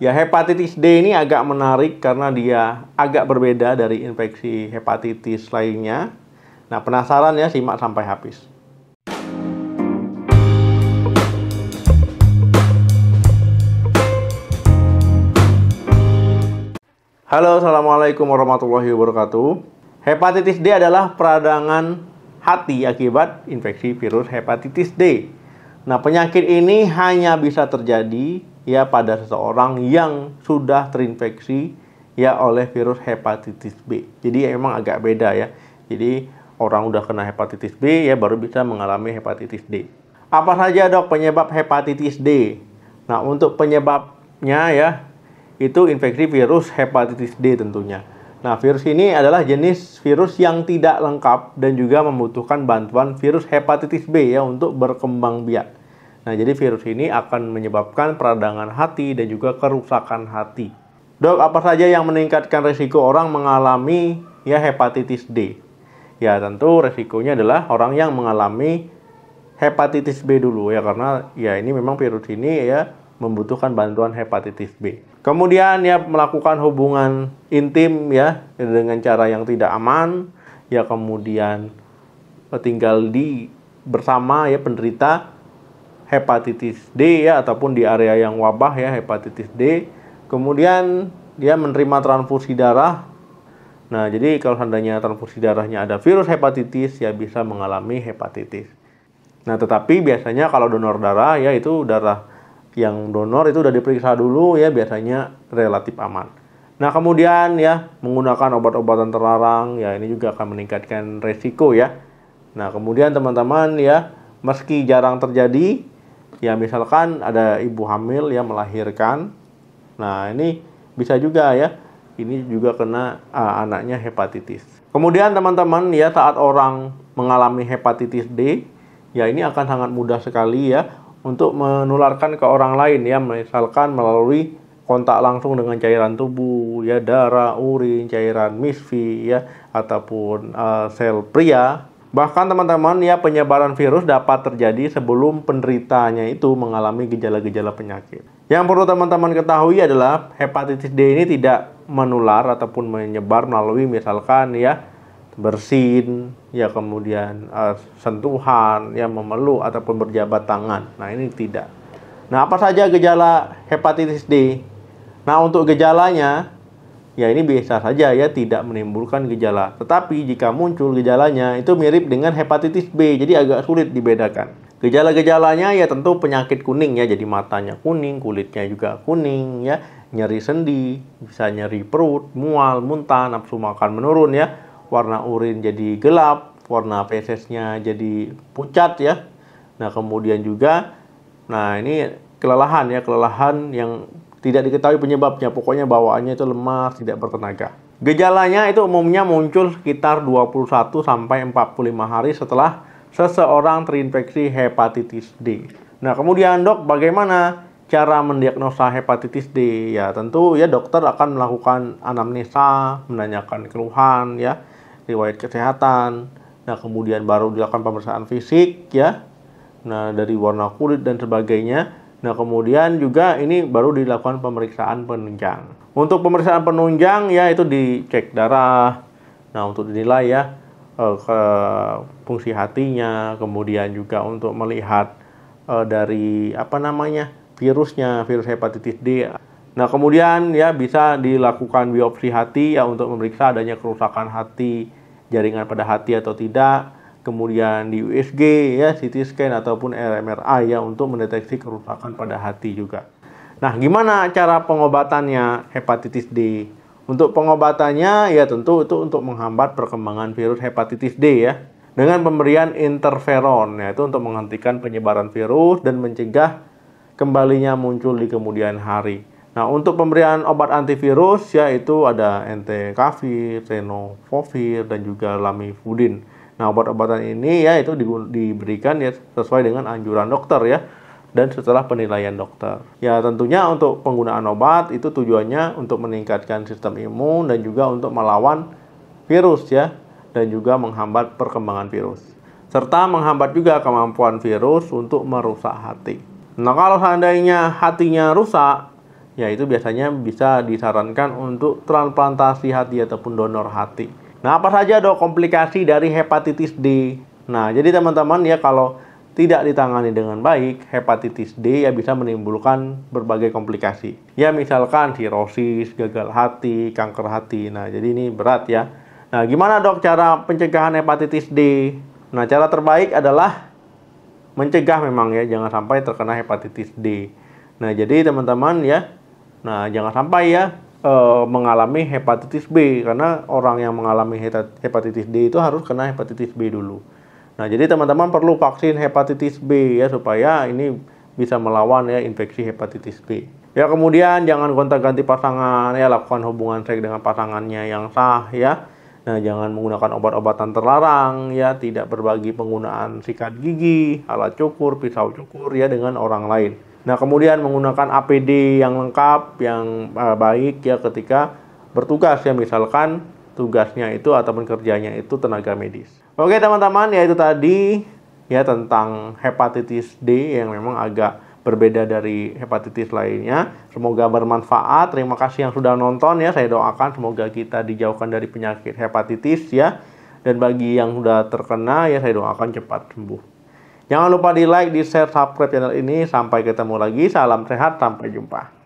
Ya, hepatitis D ini agak menarik karena dia agak berbeda dari infeksi hepatitis lainnya. Nah, penasaran ya, simak sampai habis. Halo, Assalamualaikum warahmatullahi wabarakatuh. Hepatitis D adalah peradangan hati akibat infeksi virus hepatitis D. Nah, penyakit ini hanya bisa terjadi ya pada seseorang yang sudah terinfeksi ya oleh virus hepatitis B. Jadi emang agak beda ya. Jadi orang udah kena hepatitis B ya baru bisa mengalami hepatitis D. Apa saja dok penyebab hepatitis D? Nah untuk penyebabnya ya itu infeksi virus hepatitis D tentunya. Nah, virus ini adalah jenis virus yang tidak lengkap dan juga membutuhkan bantuan virus hepatitis B ya untuk berkembang biak. Nah, jadi virus ini akan menyebabkan peradangan hati dan juga kerusakan hati. Dok, apa saja yang meningkatkan risiko orang mengalami ya hepatitis D? Ya, tentu risikonya adalah orang yang mengalami hepatitis B dulu ya karena ya ini memang virus ini ya membutuhkan bantuan hepatitis B. Kemudian ya melakukan hubungan intim ya dengan cara yang tidak aman, ya kemudian tinggal di bersama ya penderita hepatitis D ya ataupun di area yang wabah ya hepatitis D. Kemudian dia menerima transfusi darah. Nah, jadi kalau seandainya transfusi darahnya ada virus hepatitis ya bisa mengalami hepatitis. Nah, tetapi biasanya kalau donor darah ya itu darah yang donor itu udah diperiksa dulu ya biasanya relatif aman. Nah, kemudian ya menggunakan obat-obatan terlarang ya ini juga akan meningkatkan resiko ya. Nah, kemudian teman-teman ya meski jarang terjadi ya misalkan ada ibu hamil yang melahirkan. Nah ini bisa juga ya. Ini juga kena uh, anaknya hepatitis. Kemudian teman-teman ya saat orang mengalami hepatitis D ya ini akan sangat mudah sekali ya untuk menularkan ke orang lain ya. Misalkan melalui kontak langsung dengan cairan tubuh ya darah urin cairan misfi ya ataupun uh, sel pria Bahkan teman-teman ya penyebaran virus dapat terjadi sebelum penderitanya itu mengalami gejala-gejala penyakit. Yang perlu teman-teman ketahui adalah hepatitis D ini tidak menular ataupun menyebar melalui misalkan ya bersin, ya kemudian uh, sentuhan, ya memeluk ataupun berjabat tangan. Nah, ini tidak. Nah, apa saja gejala hepatitis D? Nah, untuk gejalanya ya ini biasa saja ya tidak menimbulkan gejala. Tetapi jika muncul gejalanya itu mirip dengan hepatitis B, jadi agak sulit dibedakan. Gejala-gejalanya ya tentu penyakit kuning ya, jadi matanya kuning, kulitnya juga kuning ya, nyeri sendi, bisa nyeri perut, mual, muntah, nafsu makan menurun ya, warna urin jadi gelap, warna fesesnya jadi pucat ya. Nah, kemudian juga nah ini kelelahan ya, kelelahan yang tidak diketahui penyebabnya, pokoknya bawaannya itu lemas, tidak bertenaga. Gejalanya itu umumnya muncul sekitar 21 sampai 45 hari setelah seseorang terinfeksi hepatitis D. Nah, kemudian dok, bagaimana cara mendiagnosa hepatitis D? Ya, tentu ya dokter akan melakukan anamnesa, menanyakan keluhan ya, riwayat kesehatan. Nah, kemudian baru dilakukan pemeriksaan fisik ya. Nah, dari warna kulit dan sebagainya. Nah, kemudian juga ini baru dilakukan pemeriksaan penunjang. Untuk pemeriksaan penunjang ya itu dicek darah. Nah, untuk dinilai ya eh, ke fungsi hatinya, kemudian juga untuk melihat eh, dari apa namanya? virusnya, virus hepatitis D. Nah, kemudian ya bisa dilakukan biopsi hati ya untuk memeriksa adanya kerusakan hati, jaringan pada hati atau tidak kemudian di USG ya CT scan ataupun MRI ya untuk mendeteksi kerusakan pada hati juga. Nah, gimana cara pengobatannya hepatitis D? Untuk pengobatannya ya tentu itu untuk menghambat perkembangan virus hepatitis D ya. Dengan pemberian interferon yaitu untuk menghentikan penyebaran virus dan mencegah kembalinya muncul di kemudian hari. Nah, untuk pemberian obat antivirus ya itu ada entecavir, tenofovir dan juga lamivudin. Nah, obat-obatan ini ya itu di, diberikan ya sesuai dengan anjuran dokter ya dan setelah penilaian dokter. Ya, tentunya untuk penggunaan obat itu tujuannya untuk meningkatkan sistem imun dan juga untuk melawan virus ya dan juga menghambat perkembangan virus. Serta menghambat juga kemampuan virus untuk merusak hati. Nah, kalau seandainya hatinya rusak, ya itu biasanya bisa disarankan untuk transplantasi hati ataupun donor hati. Nah, apa saja dok komplikasi dari hepatitis D? Nah, jadi teman-teman ya kalau tidak ditangani dengan baik, hepatitis D ya bisa menimbulkan berbagai komplikasi. Ya misalkan sirosis, gagal hati, kanker hati. Nah, jadi ini berat ya. Nah, gimana dok cara pencegahan hepatitis D? Nah, cara terbaik adalah mencegah memang ya, jangan sampai terkena hepatitis D. Nah, jadi teman-teman ya, nah jangan sampai ya e, mengalami hepatitis B karena orang yang mengalami hepatitis D itu harus kena hepatitis B dulu. Nah, jadi teman-teman perlu vaksin hepatitis B ya supaya ini bisa melawan ya infeksi hepatitis B. Ya kemudian jangan gonta-ganti pasangan ya lakukan hubungan seks dengan pasangannya yang sah ya. Nah, jangan menggunakan obat-obatan terlarang ya, tidak berbagi penggunaan sikat gigi, alat cukur, pisau cukur ya dengan orang lain. Nah, kemudian menggunakan APD yang lengkap, yang uh, baik ya ketika bertugas ya misalkan tugasnya itu ataupun kerjanya itu tenaga medis. Oke teman-teman, ya itu tadi ya tentang hepatitis D yang memang agak berbeda dari hepatitis lainnya. Semoga bermanfaat. Terima kasih yang sudah nonton ya. Saya doakan semoga kita dijauhkan dari penyakit hepatitis ya. Dan bagi yang sudah terkena ya saya doakan cepat sembuh. Jangan lupa di like, di share, subscribe channel ini. Sampai ketemu lagi. Salam sehat, sampai jumpa.